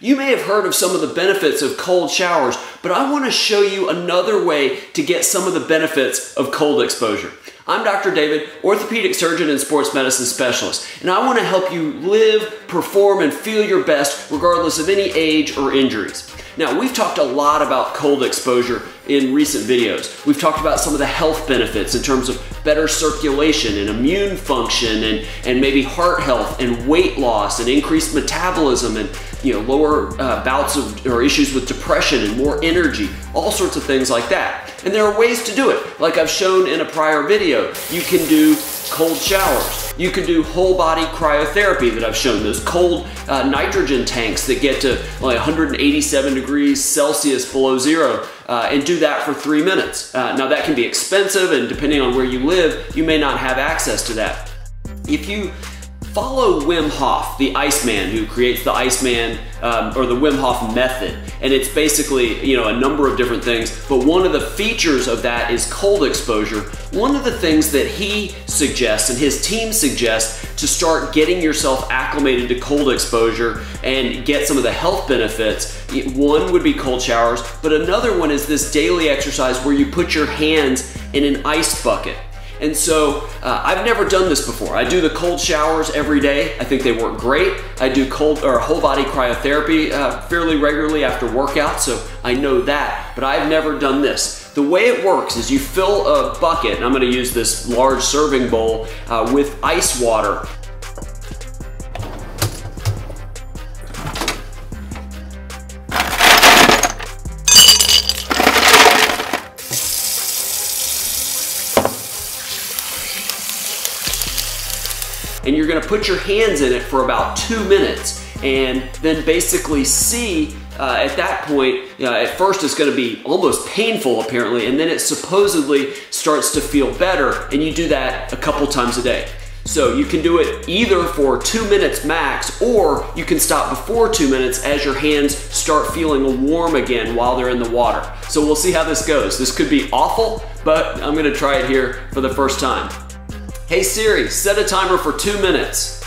You may have heard of some of the benefits of cold showers, but I want to show you another way to get some of the benefits of cold exposure. I'm Dr. David, orthopedic surgeon and sports medicine specialist, and I want to help you live, perform, and feel your best regardless of any age or injuries. Now, we've talked a lot about cold exposure in recent videos. We've talked about some of the health benefits in terms of better circulation and immune function and, and maybe heart health and weight loss and increased metabolism and you know lower uh, bouts of or issues with depression and more energy, all sorts of things like that. And there are ways to do it. Like I've shown in a prior video, you can do cold showers. You can do whole body cryotherapy that I've shown, those cold uh, nitrogen tanks that get to like 187 degrees Celsius below zero uh, and do that for three minutes. Uh, now that can be expensive and depending on where you live, you may not have access to that. If you follow Wim Hof, the Iceman who creates the Iceman um, or the Wim Hof method. And it's basically, you know, a number of different things. But one of the features of that is cold exposure. One of the things that he suggests and his team suggests to start getting yourself acclimated to cold exposure and get some of the health benefits. One would be cold showers, but another one is this daily exercise where you put your hands in an ice bucket. And so uh, I've never done this before. I do the cold showers every day. I think they work great. I do cold or whole body cryotherapy uh, fairly regularly after workout, so I know that. But I've never done this. The way it works is you fill a bucket, and I'm gonna use this large serving bowl uh, with ice water. And you're gonna put your hands in it for about two minutes and then basically see uh, at that point, uh, at first it's going to be almost painful apparently, and then it supposedly starts to feel better, and you do that a couple times a day. So you can do it either for two minutes max, or you can stop before two minutes as your hands start feeling warm again while they're in the water. So we'll see how this goes. This could be awful, but I'm gonna try it here for the first time. Hey Siri, set a timer for two minutes.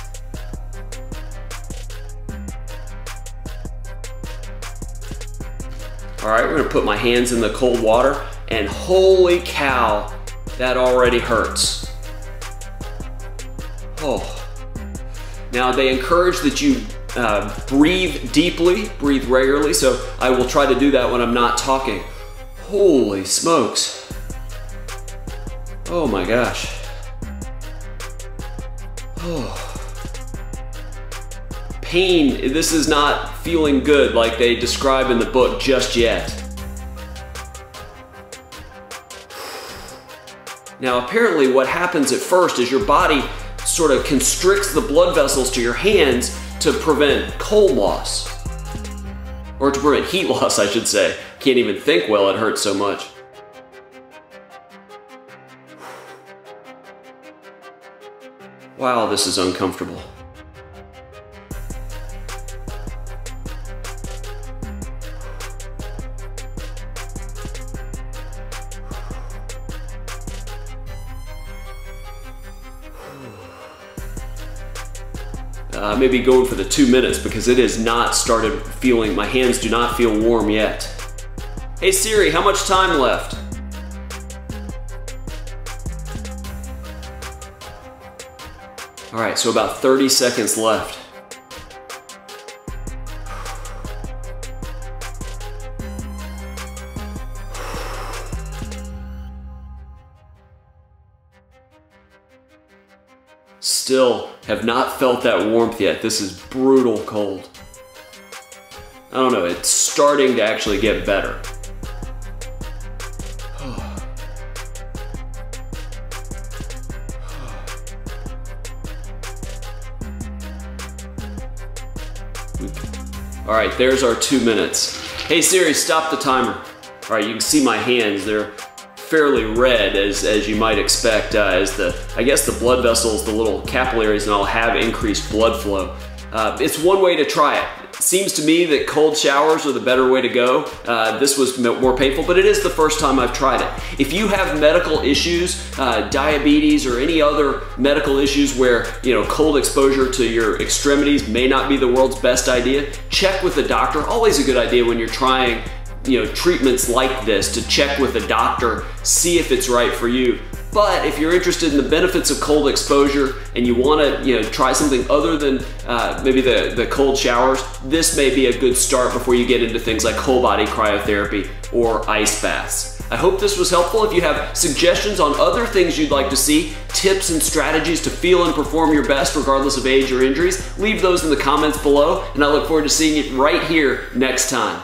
All right, we're gonna put my hands in the cold water and holy cow, that already hurts. Oh. Now they encourage that you uh, breathe deeply, breathe regularly, so I will try to do that when I'm not talking. Holy smokes. Oh my gosh. Pain, this is not feeling good like they describe in the book just yet. Now apparently what happens at first is your body sort of constricts the blood vessels to your hands to prevent cold loss. Or to prevent heat loss, I should say. Can't even think well, it hurts so much. Wow, this is uncomfortable. Uh, maybe going for the two minutes because it has not started feeling, my hands do not feel warm yet. Hey Siri, how much time left? All right, so about 30 seconds left. Still have not felt that warmth yet. This is brutal cold. I don't know, it's starting to actually get better. All right, there's our two minutes. Hey Siri, stop the timer. All right, you can see my hands. They're fairly red as, as you might expect uh, as the, I guess the blood vessels, the little capillaries and all have increased blood flow. Uh, it's one way to try it. seems to me that cold showers are the better way to go. Uh, this was more painful, but it is the first time I've tried it. If you have medical issues, uh, diabetes, or any other medical issues where you know cold exposure to your extremities may not be the world's best idea, check with a doctor. Always a good idea when you're trying you know treatments like this to check with a doctor, see if it's right for you. But if you're interested in the benefits of cold exposure and you want to, you know, try something other than uh, maybe the, the cold showers, this may be a good start before you get into things like whole body cryotherapy or ice baths. I hope this was helpful. If you have suggestions on other things you'd like to see, tips and strategies to feel and perform your best regardless of age or injuries, leave those in the comments below, and I look forward to seeing you right here next time.